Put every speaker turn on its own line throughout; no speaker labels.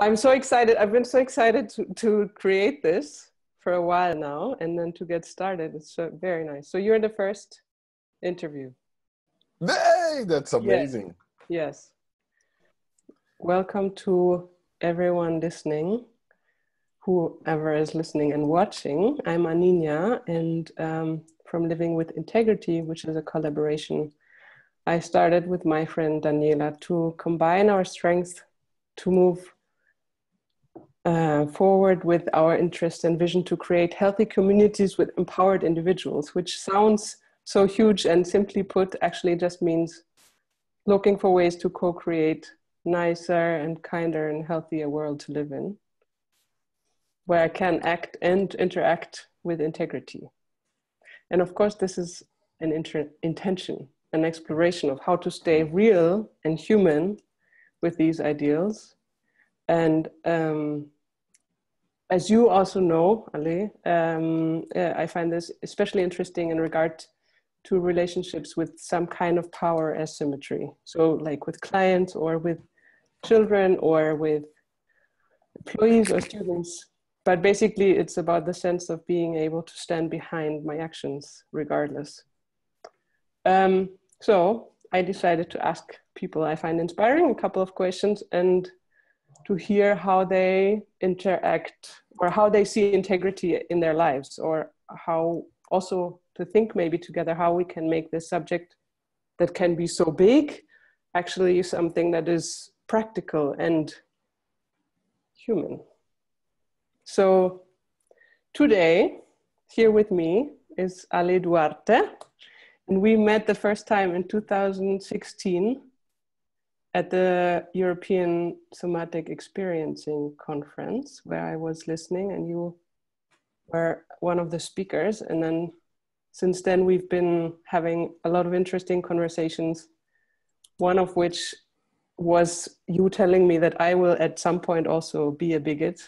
I'm so excited. I've been so excited to, to create this for a while now and then to get started. It's so, very nice. So you're in the first interview.
Hey, that's amazing.
Yes. yes. Welcome to everyone listening, whoever is listening and watching. I'm Aninia and um, from Living with Integrity, which is a collaboration I started with my friend Daniela to combine our strengths to move uh, forward with our interest and vision to create healthy communities with empowered individuals, which sounds so huge and simply put actually just means looking for ways to co-create nicer and kinder and healthier world to live in where i can act and interact with integrity. And of course this is an inter- intention an exploration of how to stay real and human with these ideals and um, as you also know Ale um, uh, i find this especially interesting in regard to relationships with some kind of power asymmetry. So, like with clients or with children or with employees or students. But basically, it's about the sense of being able to stand behind my actions regardless. Um, so, I decided to ask people I find inspiring a couple of questions and to hear how they interact or how they see integrity in their lives or how also to think maybe together how we can make this subject that can be so big actually something that is practical and human. So today, here with me is Ale Duarte, and we met the first time in 2016 at the European Somatic Experiencing Conference, where I was listening, and you were one of the speakers. And then since then, we've been having a lot of interesting conversations, one of which was you telling me that I will at some point also be a bigot.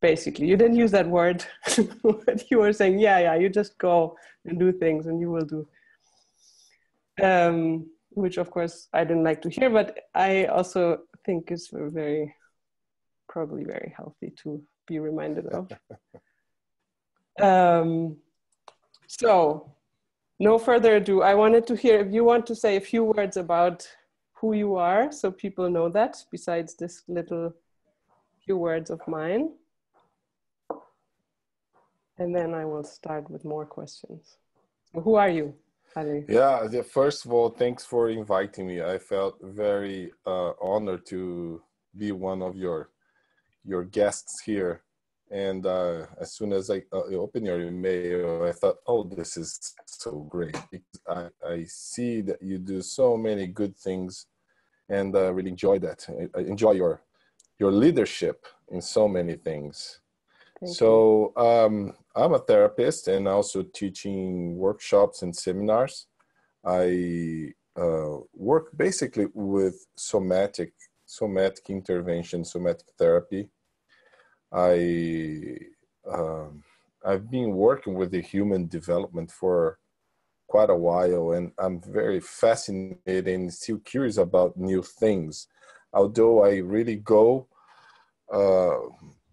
Basically, you didn't use that word, but you were saying, yeah, yeah, you just go and do things and you will do. Um, which, of course, I didn't like to hear, but I also think is very, probably very healthy to be reminded of. um, so, no further ado, I wanted to hear if you want to say a few words about who you are so people know that besides this little few words of mine. And then I will start with more questions. So who are you, Ale?
Yeah, first of all, thanks for inviting me. I felt very uh, honored to be one of your your guests here and uh, as soon as I uh, opened your email, I thought, oh, this is so great. I, I see that you do so many good things and uh, really enjoy that. I, I, enjoy your, your leadership in so many things. Thank so um, I'm a therapist and also teaching workshops and seminars. I uh, work basically with somatic, somatic intervention, somatic therapy I um, I've been working with the human development for quite a while, and I'm very fascinated and still curious about new things. Although I really go uh,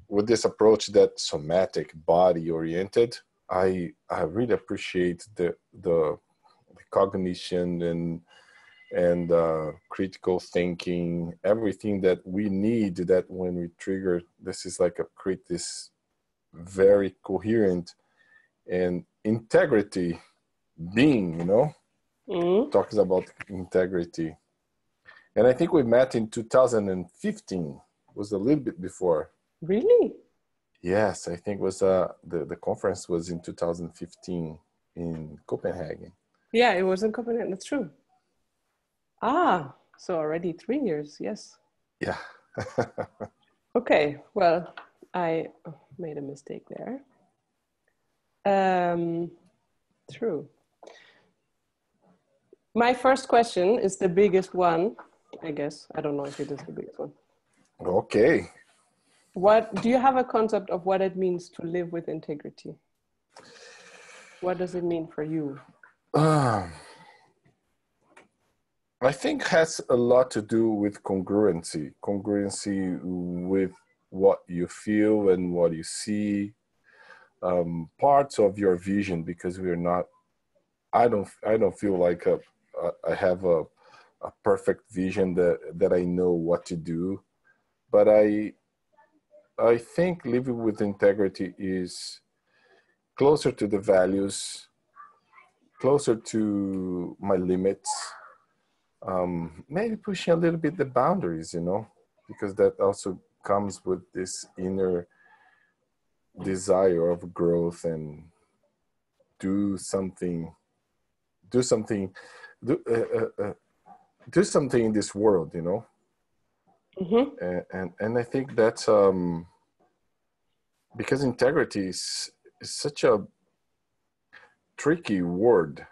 with this approach that somatic, body oriented, I I really appreciate the the, the cognition and and uh, critical thinking, everything that we need that when we trigger, this is like a create this very coherent and integrity being, you know, mm-hmm. talks about integrity. And I think we met in 2015, was a little bit before.
Really?
Yes, I think was uh, the, the conference was in 2015 in Copenhagen.
Yeah, it was in Copenhagen, that's true. Ah, so already three years, yes.
Yeah.
okay, well, I made a mistake there. Um, true. My first question is the biggest one, I guess. I don't know if it is the biggest one.
Okay.
What do you have a concept of what it means to live with integrity? What does it mean for you? Um,
I think has a lot to do with congruency, congruency with what you feel and what you see um, parts of your vision because we're not i don't i don't feel like a, a, I have a, a perfect vision that that i know what to do but i i think living with integrity is closer to the values closer to my limits um, maybe pushing a little bit the boundaries you know because that also comes with this inner desire of growth and do something do something do, uh, uh, uh, do something in this world you know mm-hmm. and, and and i think that's um because integrity is, is such a tricky word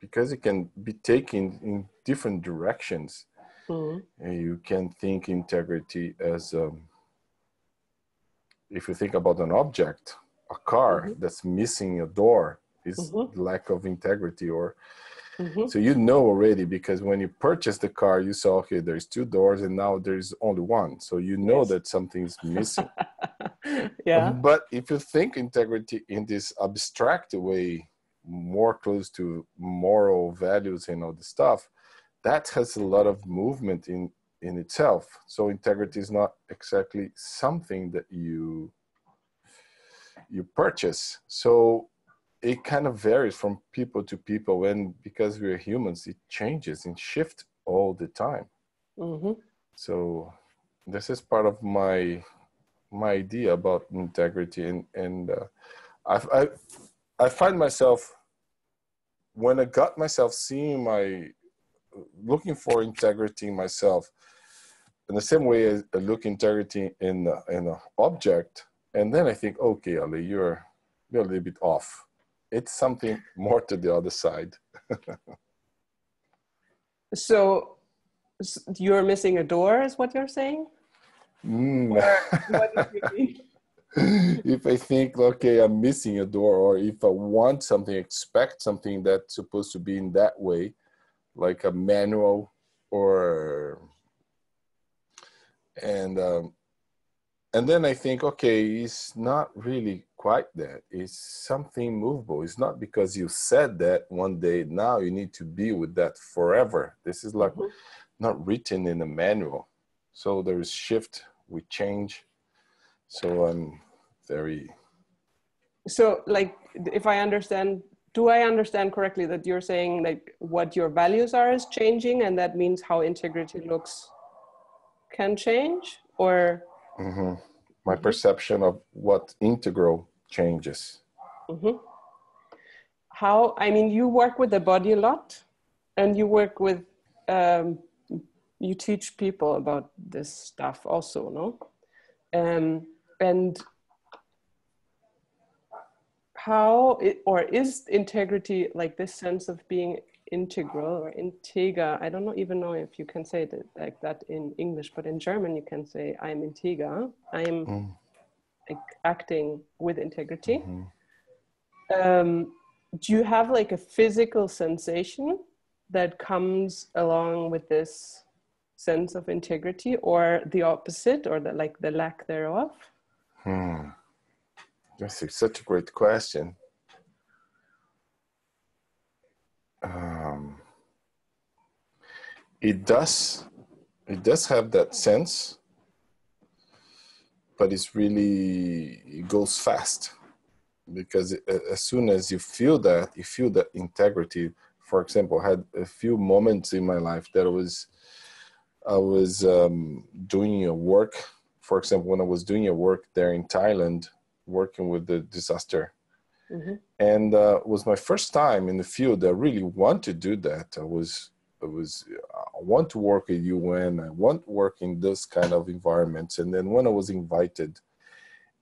because it can be taken in different directions mm-hmm. and you can think integrity as um, if you think about an object, a car mm-hmm. that's missing a door is mm-hmm. lack of integrity or mm-hmm. so you know already because when you purchase the car you saw okay there's two doors and now there's only one so you know yes. that something's missing
yeah
but if you think integrity in this abstract way more close to moral values and all the stuff that has a lot of movement in in itself. So integrity is not exactly something that you you purchase. So it kind of varies from people to people, and because we're humans, it changes and shifts all the time. Mm-hmm. So this is part of my my idea about integrity, and and uh, I, I I find myself when I got myself seeing my looking for integrity in myself in the same way as I look integrity in in an object, and then I think, okay, Ale, you're you're a little bit off. It's something more to the other side.
so, you're missing a door, is what you're saying?
Mm. if I think, okay, I'm missing a door, or if I want something, expect something that's supposed to be in that way, like a manual or and um, and then I think, okay, it's not really quite that. It's something movable. It's not because you said that one day. Now you need to be with that forever. This is like mm-hmm. not written in a manual. So there is shift. We change. So I'm very.
So, like, if I understand, do I understand correctly that you're saying like what your values are is changing, and that means how integrity looks can change or
mm-hmm. my perception of what integral changes mm-hmm.
how i mean you work with the body a lot and you work with um, you teach people about this stuff also no um, and how it, or is integrity like this sense of being integral or integer. I don't know, even know if you can say it like that in English, but in German you can say I'm integer. I'm mm. like, acting with integrity. Mm-hmm. Um, do you have like a physical sensation that comes along with this sense of integrity, or the opposite, or the like the lack thereof?
Hmm. That's such a great question. It does it does have that sense but it's really it goes fast because as soon as you feel that you feel that integrity for example I had a few moments in my life that was i was um, doing a work for example when i was doing a work there in thailand working with the disaster Mm-hmm. And uh, was my first time in the field. I really want to do that. I was, I was, I want to work at UN. I want to work in this kind of environments. And then when I was invited,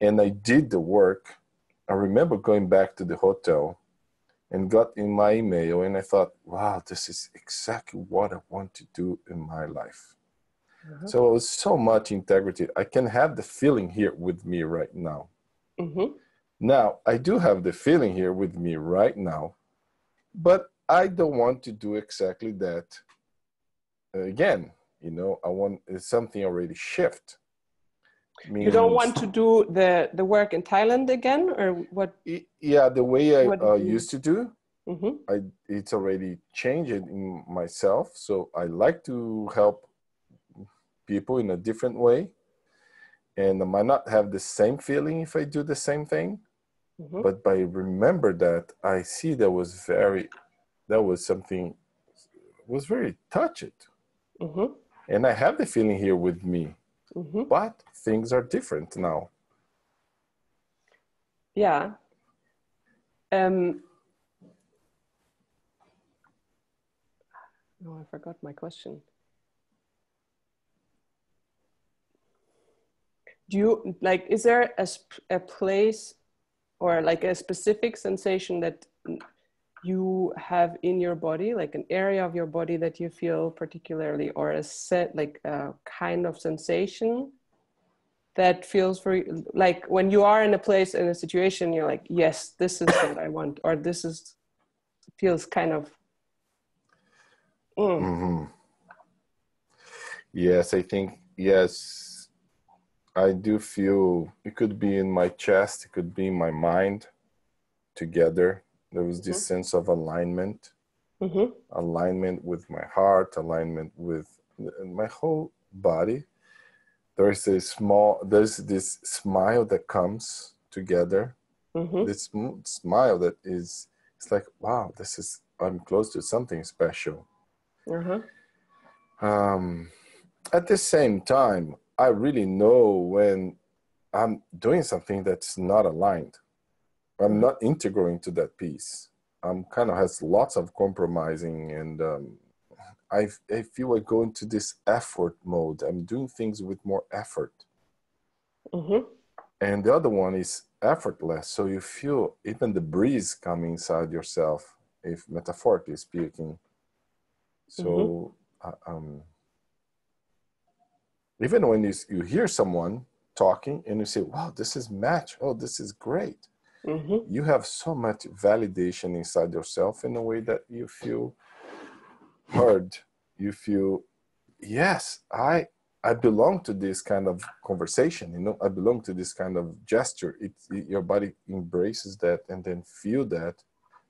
and I did the work, I remember going back to the hotel and got in my email and I thought, wow, this is exactly what I want to do in my life. Mm-hmm. So it was so much integrity. I can have the feeling here with me right now. Mm-hmm. Now, I do have the feeling here with me right now, but I don't want to do exactly that again. You know, I want something already shift.
Means, you don't want to do the the work in Thailand again, or what?
Yeah, the way I uh, used to do, mm-hmm. I it's already changed in myself. So I like to help people in a different way, and I might not have the same feeling if I do the same thing. Mm-hmm. But by remember that, I see that was very, that was something, was very touched, mm-hmm. and I have the feeling here with me Mm-hmm. But things are different now.
Yeah. Um, no, I forgot my question. Do you like, is there a, a place or like a specific sensation that you have in your body, like an area of your body that you feel particularly, or a set, like a kind of sensation that feels for you, like when you are in a place in a situation, you're like, yes, this is what I want, or this is feels kind of.
Mm. Mm-hmm. Yes, I think yes, I do feel it could be in my chest, it could be in my mind, together there was this mm-hmm. sense of alignment, mm-hmm. alignment with my heart, alignment with my whole body. There's a small, there's this smile that comes together. Mm-hmm. This smile that is, it's like, wow, this is, I'm close to something special. Mm-hmm. Um, at the same time, I really know when I'm doing something that's not aligned. I'm not integral into that piece. I'm kind of has lots of compromising, and um, I I feel I go into this effort mode. I'm doing things with more effort. Mm-hmm. And the other one is effortless. So you feel even the breeze coming inside yourself, if metaphorically speaking. So mm-hmm. uh, um, even when you, you hear someone talking and you say, wow, this is match. Oh, this is great mm-hmm. you have so much validation inside yourself in a way that you feel heard you feel yes i i belong to this kind of conversation you know i belong to this kind of gesture it, it your body embraces that and then feel that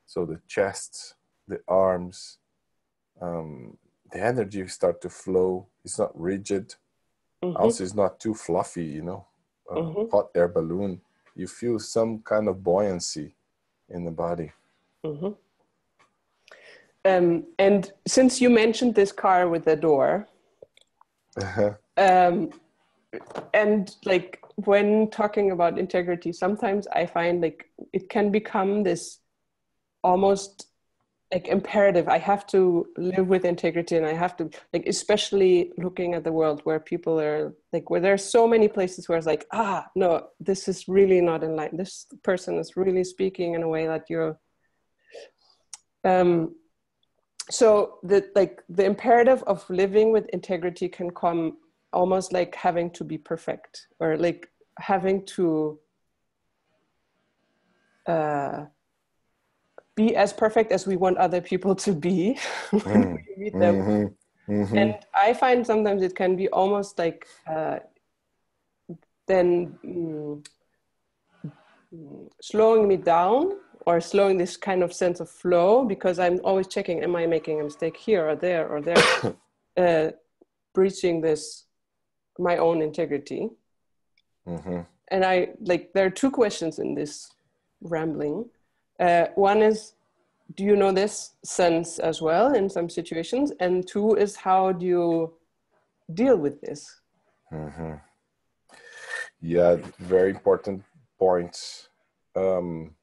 so the chest the arms um, the energy start to flow it's not rigid mm-hmm. also it's not too fluffy you know mm-hmm. hot air balloon you feel some kind of buoyancy in the body. Mm-hmm.
Um, and since you mentioned this car with the door, uh-huh. um, and like when talking about integrity, sometimes I find like it can become this almost like imperative. I have to live with integrity and i have to like especially looking at the world where people are like where there's so many places where it's like ah no this is really not in line. This person is really speaking in a way that you're um so the like the imperative of living with integrity can come almost like having to be perfect or like having to uh be as perfect as we want other people to be when mm. we meet them. Mm-hmm. Mm-hmm. And I find sometimes it can be almost like uh, then mm, slowing me down or slowing this kind of sense of flow because I'm always checking, am I making a mistake here or there or there, uh, breaching this, my own integrity. Mm-hmm. And I like, there are two questions in this rambling. Uh, one is, do you know this sense as well in some situations? And two is, how do you deal with this? Mm-hmm.
Yeah, very important points. Um,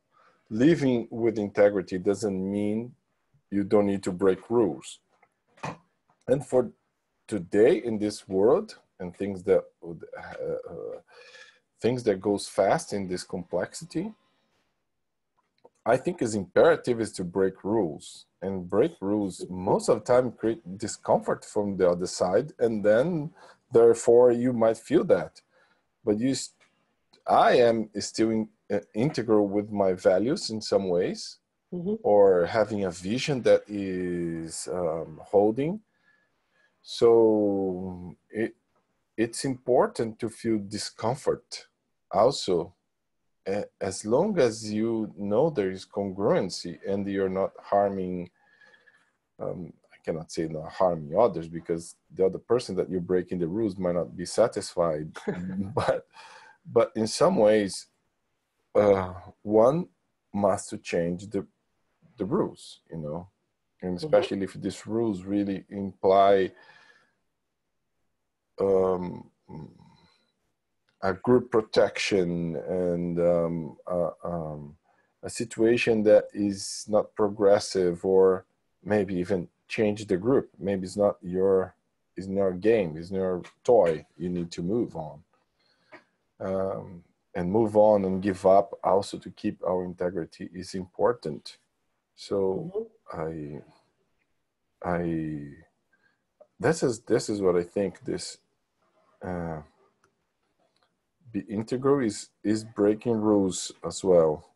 living with integrity doesn't mean you don't need to break rules. And for today in this world and things that uh, uh, things that goes fast in this complexity, I think is imperative is to break rules. And break rules most of the time create discomfort from the other side and then therefore you might feel that. But you i am still in, uh, integral with my values in some ways mm-hmm. or having a vision that is um, holding. So it, it's important to feel discomfort also as long as you know there is congruency and you're not harming um, i cannot say not harming others because the other person that you're breaking the rules might not be satisfied but but in some ways uh, one must to change the the rules you know and mm-hmm. especially mm-hmm. if these rules really imply um, a group protection and um, uh, um, a situation that is not progressive or maybe even change the group. Maybe it's not your is not a game it's not your toy you need to move on. Um, and move on and give up also to keep our integrity is important. So mm-hmm. i i this is this is what i think this uh, be integral is is breaking rules as well.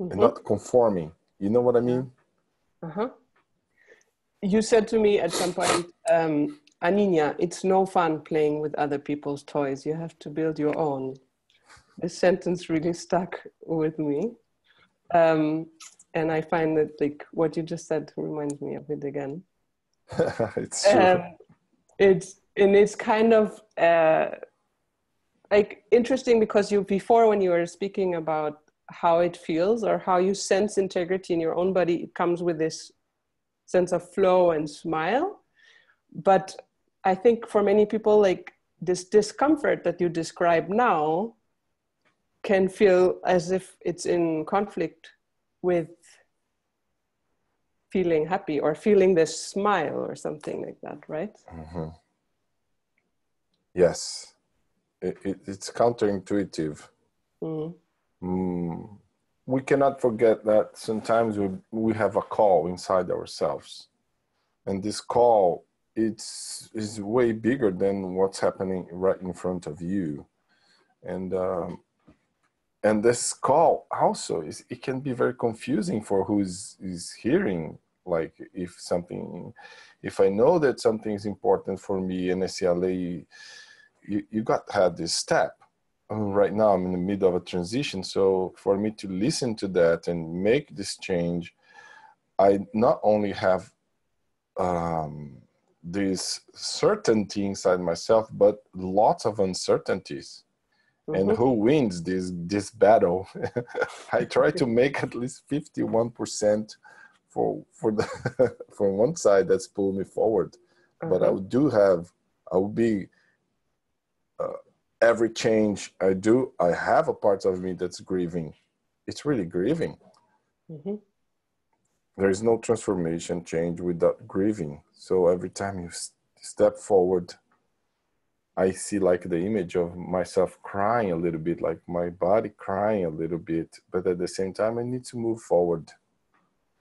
Mm-hmm. and not conforming. You know what i mean?
Uh-huh. You said to me at some point um, aninia it's no fun playing with other people's toys. You have to build your own. This sentence really stuck with me. Um, and i find that like what you just said reminds me of it again.
It's true. Um,
it's and it's kind of uh, like interesting because you before when you were speaking about how it feels or how you sense integrity in your own body it comes with this sense of flow and smile. But i think for many people like this discomfort that you describe now can feel as if it's in conflict with feeling happy or feeling this smile or something like that right? Mm-hmm.
yes it, it, it's counterintuitive. Mm. Mm, we cannot forget that sometimes we, we have a call inside ourselves. And this call it's is way bigger than what's happening right in front of you. And um, and this call also is it can be very confusing for who is, is hearing like if something if i know that something is important for me and i see a you, you got to have this step right now i'm in the middle of a transition so for me to listen to that and make this change i not only have um, this certainty inside myself but lots of uncertainties mm-hmm. and who wins this this battle i try to make at least 51% for for the for one side that's pulling me forward uh-huh. but i mm-hmm. do have i will be uh, every change I do, I have a part of me that's grieving. It's really grieving. Mm-hmm. There is no transformation, change without grieving. So every time you step forward, I see like the image of myself crying a little bit, like my body crying a little bit, but at the same time, I need to move forward.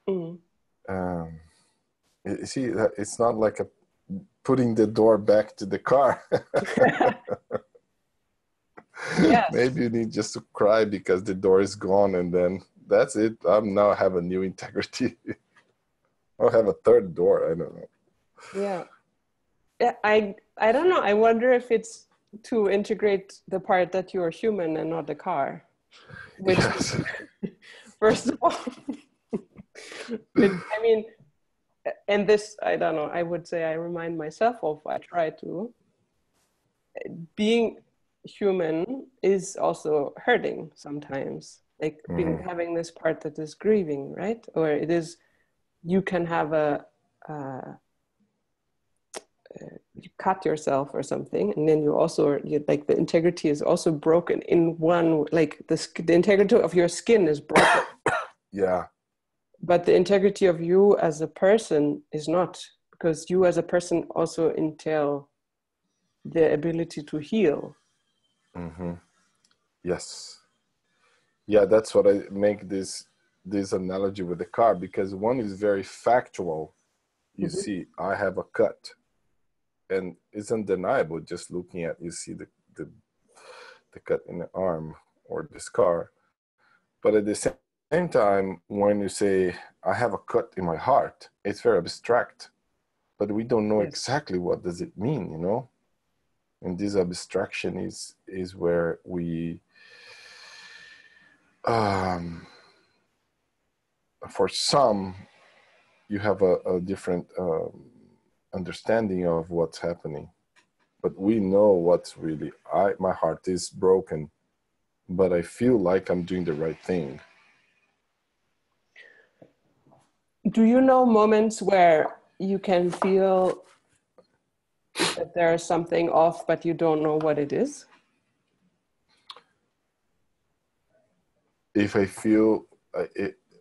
Mm-hmm. Um, you see, it's not like a putting the door back to the car. yes. Maybe you need just to cry because the door is gone and then that's it. I'm now have a new integrity. I'll have a third door. I don't know.
Yeah. I I don't know. I wonder if it's to integrate the part that you are human and not the car. Which yes. first of all I mean and this i don't know i would say i remind myself of i try to being human is also hurting sometimes. Like mm. being having this part that is grieving right? Or it is you can have a uh, you cut yourself or something and then you also you, like the integrity is also broken in one like the, the integrity of your skin is broken.
Yeah
but the integrity of you as a person is not because you as a person also entail the ability to heal
mm-hmm. yes yeah that's what i make this this analogy with the car because one is very factual you mm-hmm. see i have a cut and it's undeniable just looking at you see the, the the cut in the arm or the scar but at the same same time, when you say, I have a cut in my heart, it's very abstract, but we don't know yes. exactly what does it mean, you know? and this abstraction is is where we um, for some you have a, a different um, understanding of what's happening but we know what's really i my heart is broken but i feel like i'm doing the right thing
do you know moments where you can feel that there's something off but you don't know what it is
if i feel uh,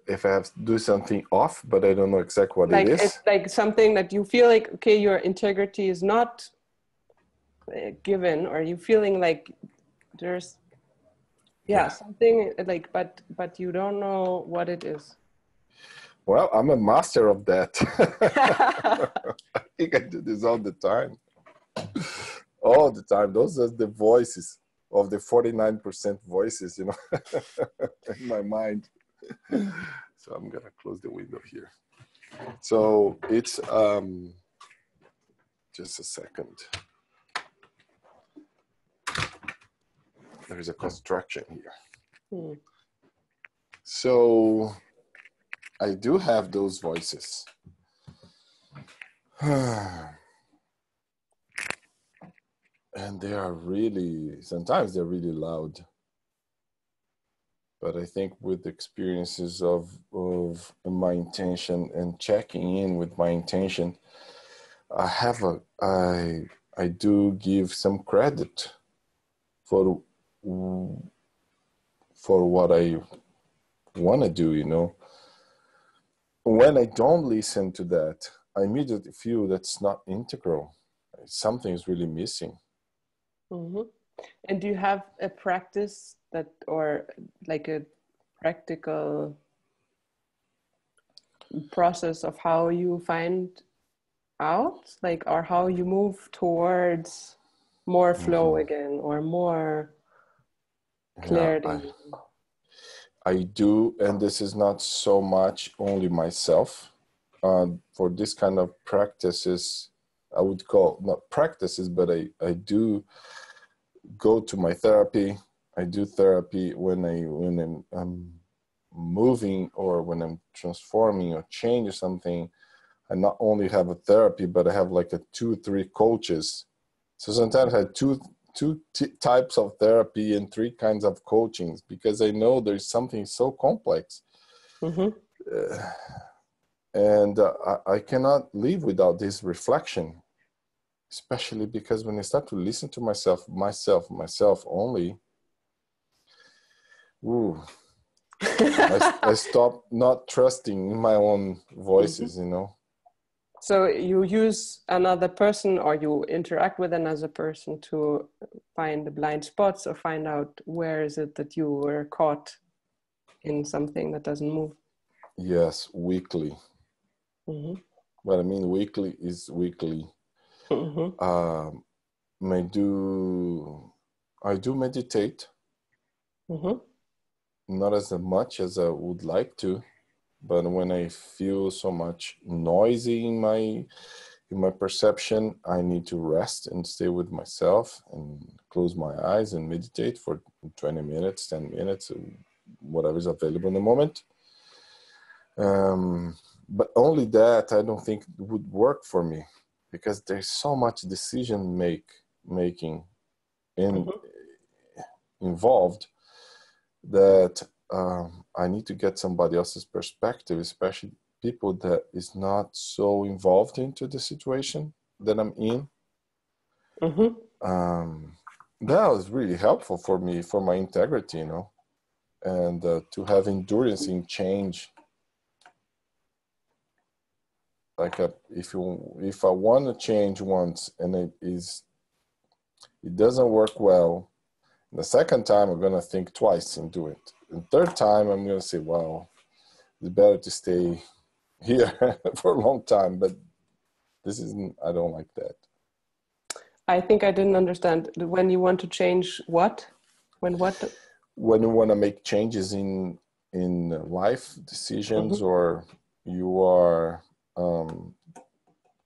if I have to do something off, but I don't know exactly what
like
it is.
It's like something that you feel like, okay, your integrity is not uh, given, or you feeling like there's, yeah, yeah, something like, but but you don't know what it is.
Well, I'm a master of that. I think I do this all the time. All the time. Those are the voices of the 49% voices, you know, in my mind. so I'm gonna close the window here. So it's um, just a second. There is a construction here. Hmm. So I do have those voices. and they are really, sometimes they're really loud but I think with experiences of of my intention and checking in with my intention, I have a I I do give some credit for for what I want to do. You know, when I don't listen to that, I immediately feel that's not integral. Something is really missing.
Mm-hmm. And do you have a practice that or like a practical process of how you find out like or how you move towards more flow mm-hmm. again or more clarity yeah,
I, I, do and this is not so much only myself uh, for this kind of practices i would call not practices but i i do go to my therapy I do therapy when I when I'm, I'm moving or when I'm transforming or changing something. I not only have a therapy, but I have like a two three coaches. So sometimes I have two two t- types of therapy and three kinds of coachings because I know there's something so complex. Mm-hmm. Uh, and uh, I, I cannot live without this reflection especially because when I start to listen to myself, myself, myself only, ooh, I, I stop not trusting my own voices, mm-hmm. you know.
So you use another person or you interact with another person to find the blind spots or find out where is it that you were caught in something that doesn't move.
Yes, weekly. Mm-hmm. What I mean weekly is weekly. Mm-hmm. Um, I do I do meditate. Mm-hmm not as much as I would like to, but when I feel so much noisy in my in my perception, I need to rest and stay with myself and close my eyes and meditate for 20 minutes, 10 minutes, whatever is available in the moment. Um, but only that I don't think would work for me because there's so much decision make making in mm-hmm. involved that um, I need to get somebody else's perspective, especially people that is not so involved into the situation that I'm in. Mm-hmm. Um, that was really helpful for me for my integrity, you know, and uh, to have endurance in change. Like a, uh, if you if I want to change once and it is it doesn't work well, the second time, I'm gonna think twice and do it. And third time, I'm gonna say, "Well, it's better to stay here for a long time." But this isn't. I don't like that.
I think I didn't understand. When you want to change what? When what?
When you want to make changes in in life decisions, mm-hmm. or you are um,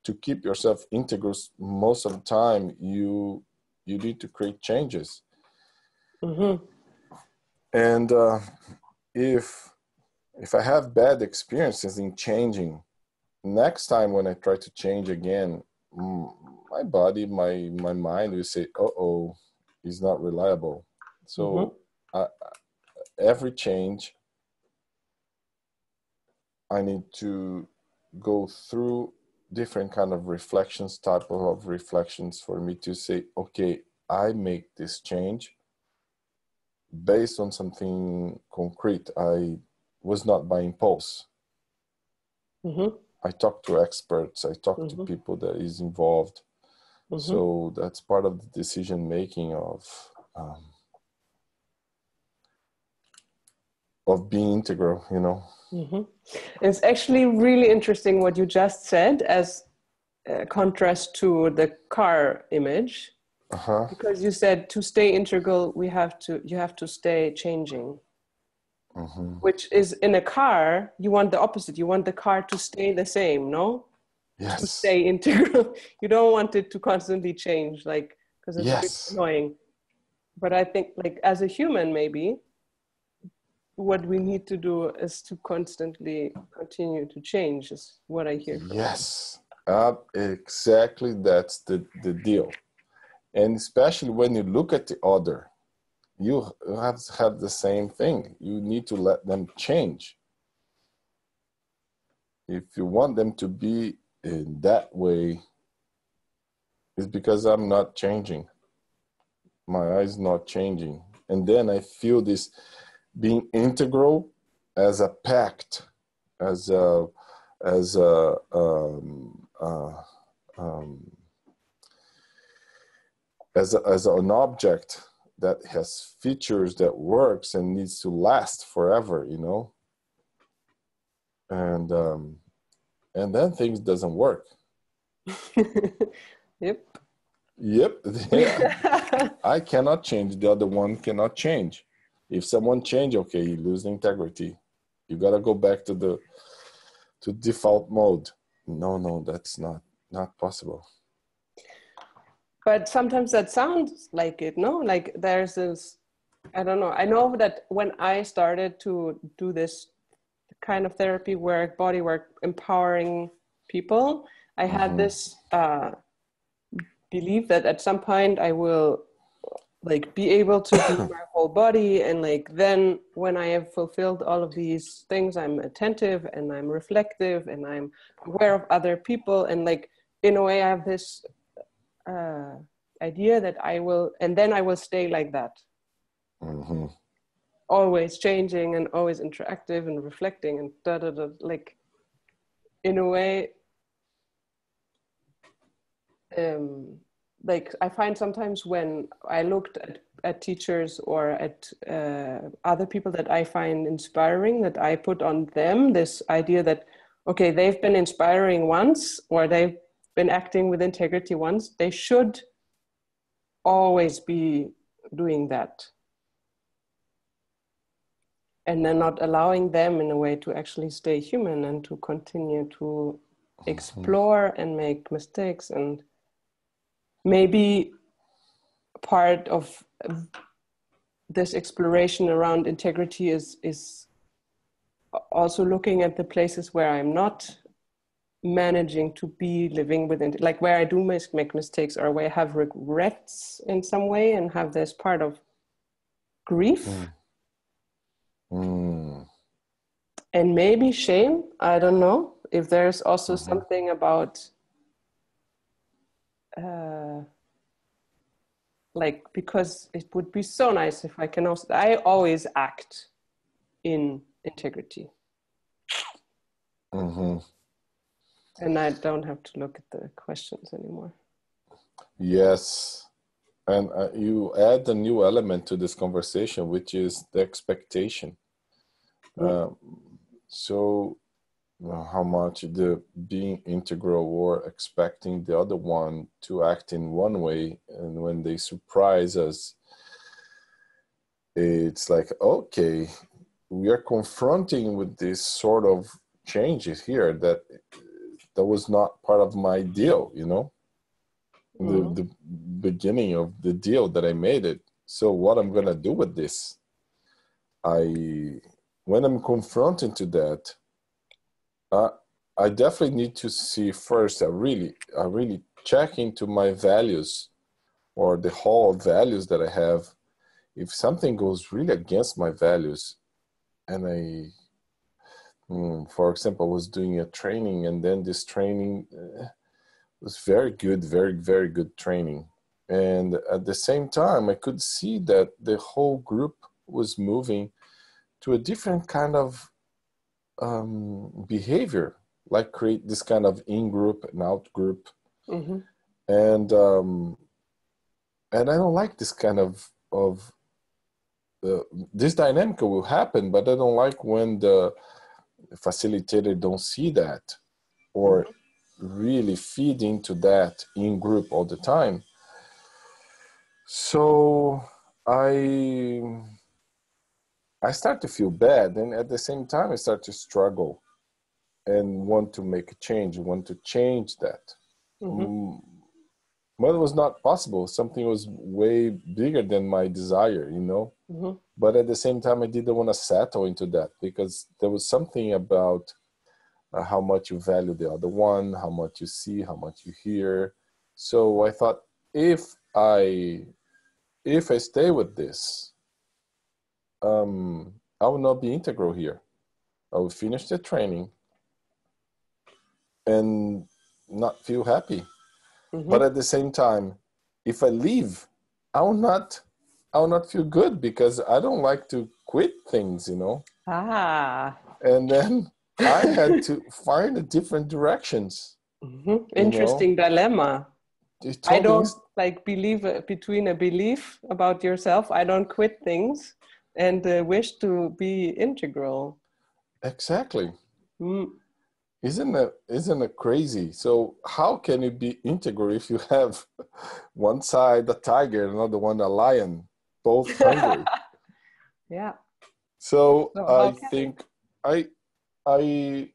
to keep yourself integral most of the time, you you need to create changes mm-hmm. And uh, if if i have bad experiences in changing next time when i try to change again my body my my mind will say uh oh he's not reliable so mm-hmm. I, every change i need to go through different kind of reflections type of reflections for me to say okay i make this change based on something concrete i was not by impulse mm-hmm. i talked to experts i talked mm-hmm. to people that is involved mm-hmm. so that's part of the decision making of um, of being integral you know
mm-hmm. it's actually really interesting what you just said as a contrast to the car image uh-huh. because you said to stay integral we have to you have to stay changing mm-hmm. which is in a car you want the opposite you want the car to stay the same no
yes.
to stay integral you don't want it to constantly change like because it's yes. annoying but i think like as a human maybe what we need to do is to constantly continue to change is what i hear
yes uh, exactly that's the, the deal and especially when you look at the other you have to have the same thing. You need to let them change. If you want them to be in that way it's because i'm not changing. My eyes not changing. And then i feel this being integral as a pact, as a as a um, uh, um, as a, as an object that has features that works and needs to last forever, you know. And um, and then things doesn't work.
yep.
Yep. I cannot change. The other one cannot change if someone change okay you lose integrity you gotta go back to the to default mode no no that's not not possible
but sometimes that sounds like it no? Like there's this i don't know. I know that when i started to do this kind of therapy work body work empowering people i had mm-hmm. this uh, belief that at some point i will like be able to be my whole body. And like then when i have fulfilled all of these things i'm attentive and i'm reflective and i'm aware of other people. And like in a way i have this uh, idea that i will and then i will stay like that mm-hmm. always changing and always interactive and reflecting and da da da like in a way um like I find sometimes when I looked at, at teachers or at uh, other people that I find inspiring, that I put on them this idea that, okay, they've been inspiring once or they've been acting with integrity once, they should always be doing that. And then not allowing them in a way to actually stay human and to continue to mm-hmm. explore and make mistakes and maybe part of this exploration around integrity is is also looking at the places where I'm not managing to be living within like where I do make, make mistakes or where I have regrets in some way and have this part of grief mm. Mm. and maybe shame I don't know if there's also mm-hmm. something about uh, like because it would be so nice if I can also I always act in integrity. Mm-hmm. And I don't have to look at the questions anymore.
Yes. And uh, you add a new element to this conversation, which is the expectation. Mm-hmm. so how much the being integral or expecting the other one to act in one way and when they surprise us it's like okay we are confronting with this sort of changes here that that was not part of my deal you know mm-hmm. the, the beginning of the deal that I made it. So what I'm gonna do with this? I when I'm confronted to that, uh, I definitely need to see first. I really, I really check into my values or the whole values that I have. If something goes really against my values, and I Mm, for example, I was doing a training, and then this training uh, was very good, very, very good training. And at the same time, I could see that the whole group was moving to a different kind of um, behavior, like create this kind of in group and out group. Mm-hmm. And um, and I don't like this kind of of uh, this dynamic will happen, but I don't like when the facilitator don't see that or really feed into that in group all the time. So i i start to feel bad and at the same time i start to struggle and want to make a change want to change that. Mm-hmm. But it was not possible. Something was way bigger than my desire you know? Mm-hmm. but at the same time i didn't want to settle into that because there was something about uh, how much you value the other one how much you see how much you hear. So i thought if i if i stay with this um i will not be integral here. I will finish the training and not feel happy Mm-hmm. But at the same time, if I leave, I will not I will not feel good because I don't like to quit things, you know.
Ah.
And then I had to find a different directions.
Mm-hmm. Interesting know? dilemma. I don't like believe uh, between a belief about yourself. I don't quit things and uh, wish to be integral.
Exactly. Mm. Isn't that isn't it crazy? So how can you be integral if you have one side a tiger, another one a lion, both hungry?
yeah.
So, so I think I I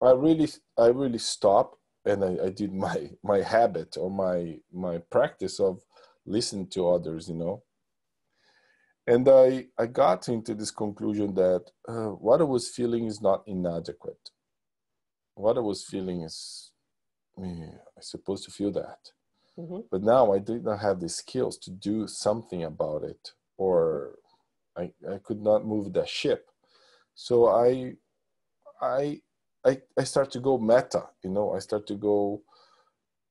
I really I really stopped and I, I did my my habit or my my practice of listening to others, you know. And I I got into this conclusion that uh, what I was feeling is not inadequate what I was feeling is, I I supposed to feel that. Mm-hmm. But now I did not have the skills to do something about it, or I, I could not move the ship. So I, I, I, I start to go meta, you know, I start to go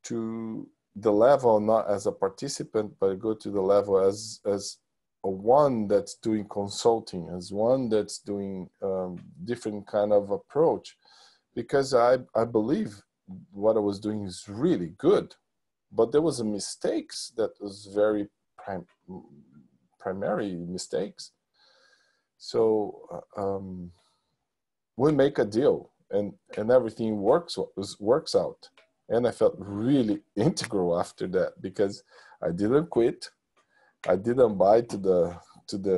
to the level not as a participant, but I go to the level as, as a one that's doing consulting, as one that's doing um, different kind of approach because I, I believe what I was doing is really good, but there was a mistakes that was very prim- primary mistakes. So uh, um, we make a deal, and and everything works works out. And I felt really integral after that because I didn't quit. I didn't buy to the to the.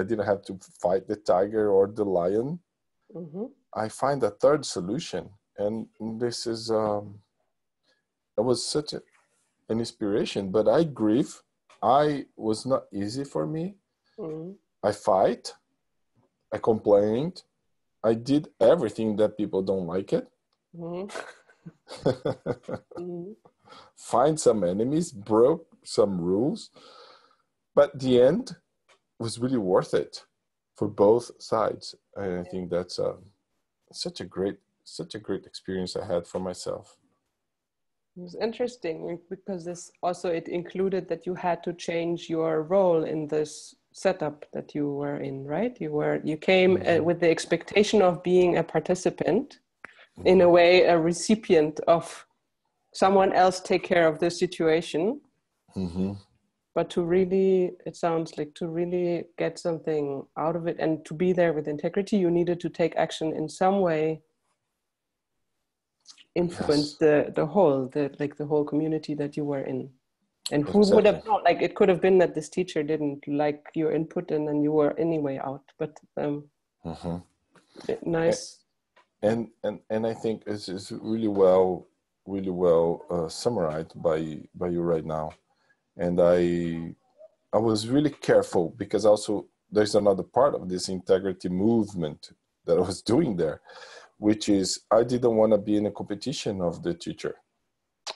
I didn't have to fight the tiger or the lion. Mm-hmm. I find a third solution, and this is um, it was such a, an inspiration. But I grieve. I was not easy for me. Mm-hmm. I fight. I complained. I did everything that people don't like it. Mm-hmm. mm-hmm. Find some enemies, broke some rules, but the end was really worth it for both sides. And I think that's um, such a great such a great experience I had for myself.
It was interesting because this also it included that you had to change your role in this setup that you were in, right? You were you came uh, mm-hmm. with the expectation of being a participant, in a mm-hmm. way a recipient of someone else take care of the situation. Mm-hmm but to really it sounds like to really get something out of it and to be there with integrity you needed to take action in some way influence yes. the the whole the like the whole community that you were in and who exactly. would have known like it could have been that this teacher didn't like your input and then you were anyway out but um mm-hmm. nice
and and and i think it's, it's really well really well uh, summarized by by you right now, and I I was really careful because also there's another part of this integrity movement that I was doing there, which is I didn't want to be in a competition of the teacher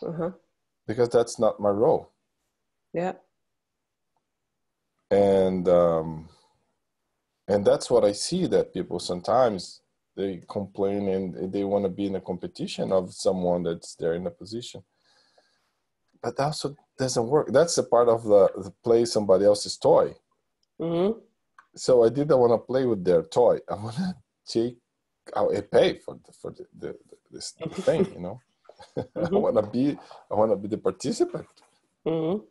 uh-huh. because that's not my role.
Yeah.
And um, and that's what I see that people sometimes they complain and they want to be in a competition of someone that's there in a position. But that also doesn't work. That's a part of the, the play somebody else's toy. Mm-hmm. So I didn't want to play with their toy. I want to take, I pay for the, for the, the, this thing, you know. Mm-hmm. I want to be, I want to be the participant. Mm-hmm.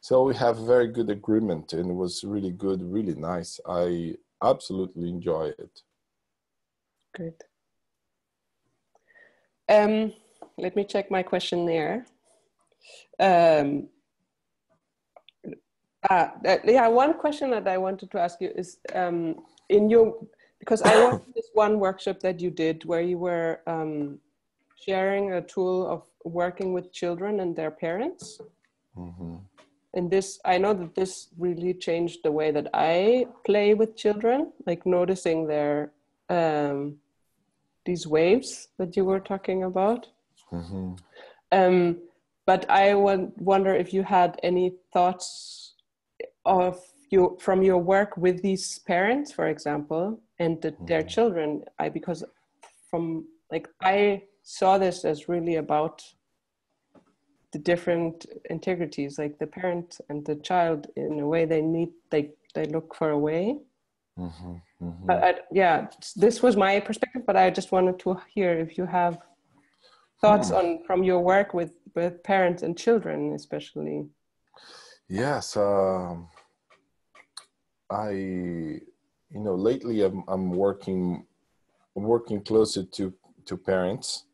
So we have very good agreement, and it was really good, really nice. I absolutely enjoy it.
Good. Um, let me check my questionnaire. Um, uh, yeah, one question that I wanted to ask you is um, in your because I watched this one workshop that you did where you were um, sharing a tool of working with children and their parents. Mm-hmm. And this, I know that this really changed the way that I play with children, like noticing their um, these waves that you were talking about. Mm-hmm. Um, but I wonder if you had any thoughts of you from your work with these parents, for example, and the, mm-hmm. their children. I because from like I saw this as really about the different integrities, like the parent and the child. In a way, they need they they look for a way. Mm-hmm. Mm-hmm. But I, yeah, this was my perspective, but I just wanted to hear if you have thoughts hmm. on from your work with with parents and children, especially.
Yes, um, I you know lately I'm I'm working I'm working closer to to parents.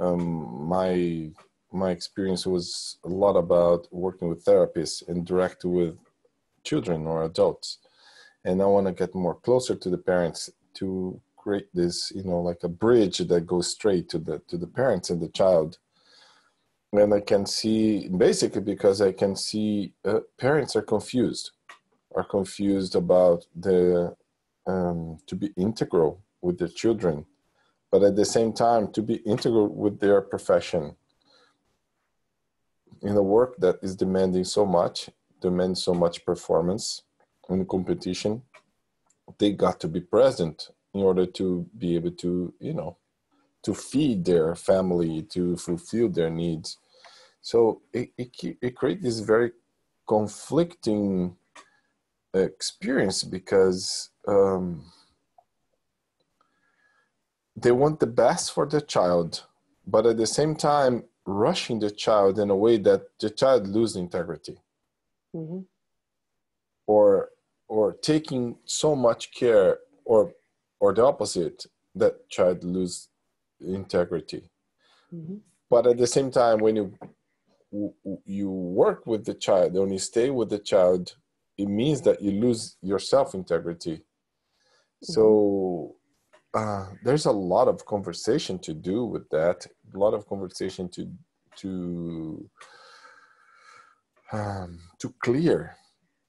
Um, my my experience was a lot about working with therapists and direct with children or adults and I want to get more closer to the parents to create this, you know, like a bridge that goes straight to the to the parents and the child. And I can see basically because I can see uh, parents are confused, are confused about the um, to be integral with their children, but at the same time to be integral with their profession in a work that is demanding so much, demands so much performance in competition, they got to be present in order to be able to, you know, to feed their family, to fulfill their needs. So it, it, it creates this very conflicting experience because um, they want the best for the child, but at the same time, rushing the child in a way that the child loses integrity. Mm-hmm. Or or taking so much care or or the opposite that child lose integrity mm-hmm. but at the same time when you you work with the child when you stay with the child it means that you lose your self integrity mm-hmm. so uh, there's a lot of conversation to do with that a lot of conversation to to um, to clear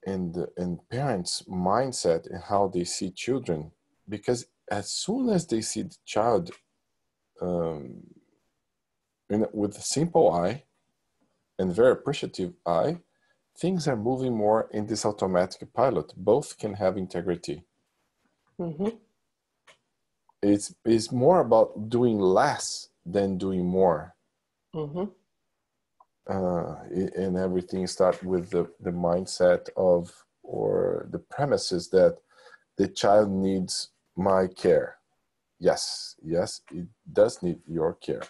and and parents mindset and how they see children because as soon as they see the child um, in, with a simple eye and very appreciative eye things are moving more in this automatic pilot. Both can have integrity. Mm-hmm. it's, it's more about doing less than doing more. Mm-hmm. Uh, and everything starts with the, the mindset of or the premises that the child needs my care. Yes yes it does need your care.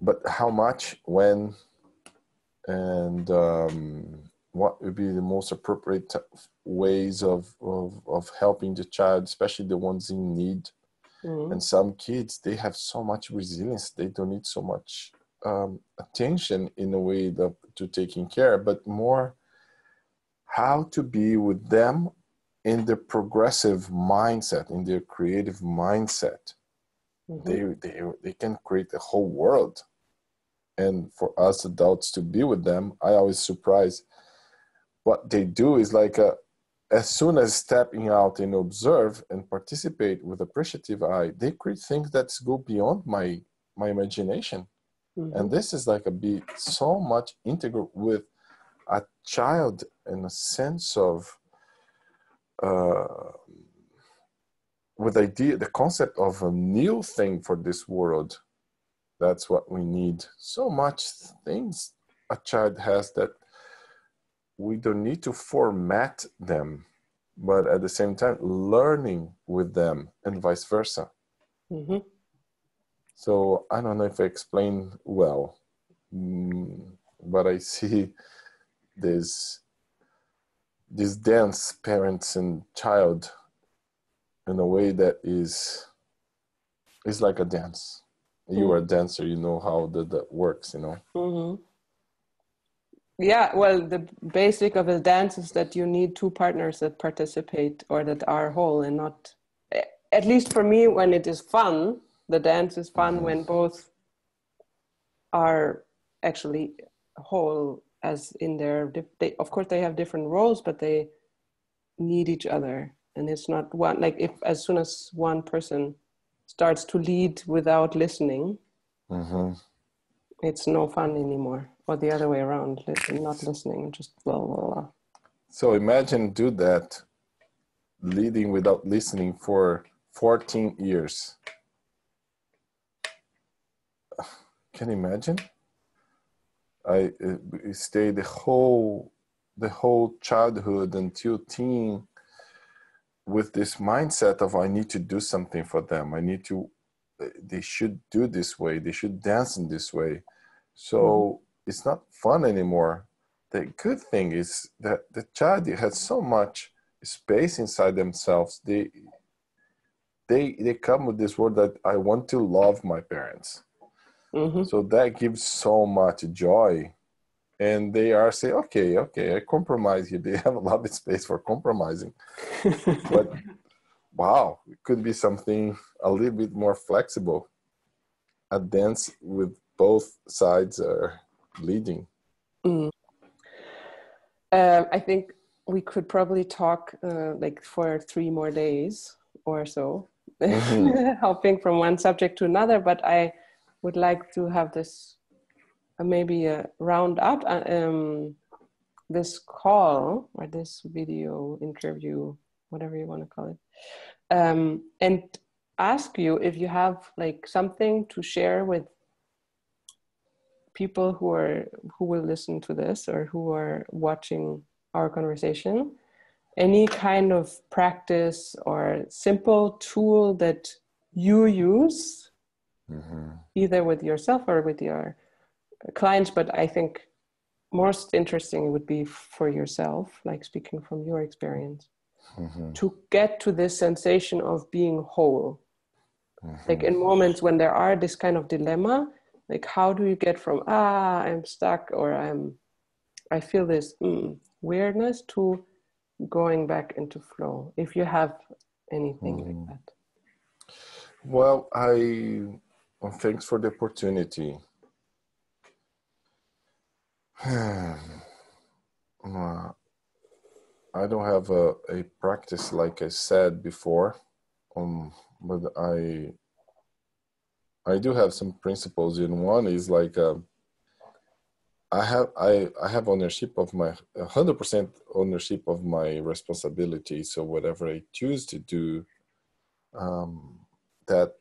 But how much when and um, what would be the most appropriate ways of, of, of helping the child especially the ones in need? Mm-hmm. and some kids they have so much resilience they don't need so much um, attention in a way that, to taking care, but more how to be with them in the progressive mindset, in their creative mindset. mm-hmm. they, they they can create a whole world and for us adults to be with them i always surprise what they do is like a, as soon as stepping out and observe and participate with appreciative eye they create things that go beyond my my imagination mm-hmm. and this is like a be so much integral with a child in a sense of uh, with idea the concept of a new thing for this world. That's what we need. So much things a child has that we don't need to format them but at the same time learning with them and vice versa. Mm-hmm. so i don't know if i explain well mm, but i see this this dance parents and child in a way that is is like a dance mm-hmm. you are a dancer you know how that, that works you know mm-hmm.
yeah well the basic of a dance is that you need two partners that participate or that are whole and not at least for me when it is fun the dance is fun mm-hmm. when both are actually whole as in their they, of course they have different roles but they need each other. And it's not one like if as soon as one person starts to lead without listening mm-hmm. it's no fun anymore. Or the other way around not listening just blah blah blah.
So imagine do that leading without listening for 14 years. Can you imagine I uh, stay the whole the whole childhood until teen with this mindset of I need to do something for them. I need to they should do this way. They should dance in this way. So mm-hmm. it's not fun anymore. The good thing is that the child has so much space inside themselves. They they they come with this word that I want to love my parents. Mm-hmm. So that gives so much joy. And they are say, okay, okay, I compromise here. They have a lot of space for compromising. but wow, it could be something a little bit more flexible. A dance with both sides are leading. Mm.
Uh, I think we could probably talk uh, like for three more days or so, mm-hmm. hopping from one subject to another. But I would like to have this uh, maybe a round up uh, um, this call or this video interview, whatever you want to call it, um, and ask you if you have like something to share with people who are who will listen to this or who are watching our conversation. Any kind of practice or simple tool that you use mm-hmm. either with yourself or with your clients. But I think most interesting would be for yourself, like speaking from your experience, mm-hmm. to get to this sensation of being whole. Mm-hmm. Like in moments when there are this kind of dilemma, like how do you get from ah I'm stuck or I'm I feel this mm, weirdness to going back into flow. If you have anything like mm-hmm. that.
Well, I well, thanks for the opportunity. I don't have a, a practice like I said before, um, but I I do have some principles. And one is like uh, I have I I have ownership of my hundred percent ownership of my responsibility. So whatever I choose to do, um, that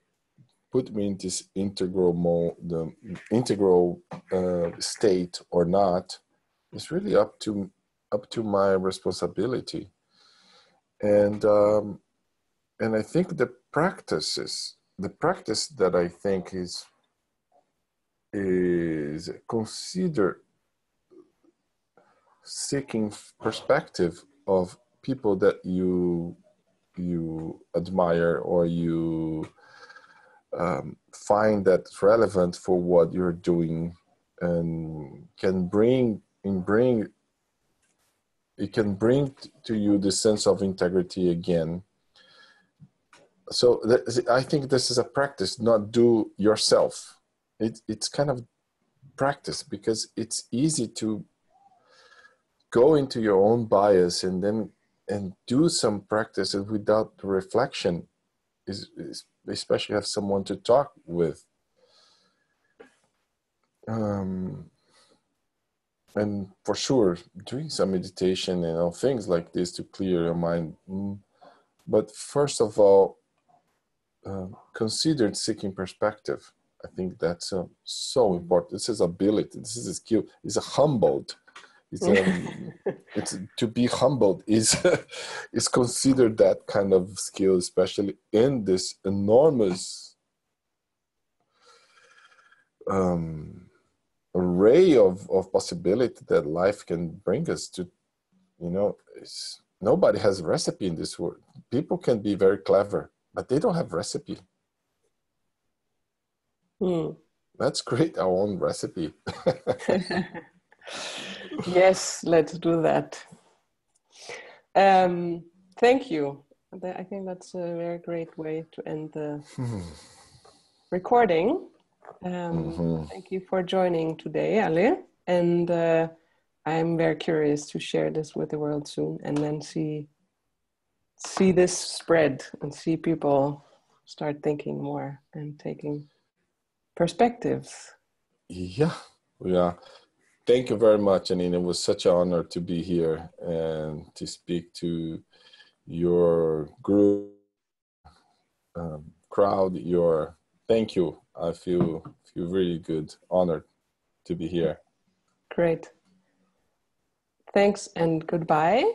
put me in this integral mo- the integral uh, state or not is really up to up to my responsibility. And um, and i think the practices the practice that i think is is consider seeking perspective of people that you you admire or you um, find that relevant for what you're doing and can bring and bring it can bring to you the sense of integrity again so th- I think this is a practice, not do yourself. It, it's kind of practice because it's easy to go into your own bias and then and do some practices without reflection is, is especially have someone to talk with. Um, and for sure doing some meditation and all things like this to clear your mind. Mm. but first of all uh, consider seeking perspective. I think that's uh, so important. This is ability. This is a skill. It's a humbled it's, um, it's to be humbled is is considered that kind of skill especially in this enormous um, array of, of possibility that life can bring us to you know nobody has a recipe in this world. People can be very clever but they don't have recipe.
Mm.
let's create our own recipe
yes let's do that um, thank you i think that's a very great way to end the recording um, mm-hmm. Thank you for joining today, Ale. And uh, I'm very curious to share this with the world soon, and then see see this spread and see people start thinking more and taking perspectives.
Yeah, yeah. Thank you very much, Aninia. It was such an honor to be here and to speak to your group, um, crowd. Your thank you I feel feel really good, honored to be here.
Great. Thanks and goodbye.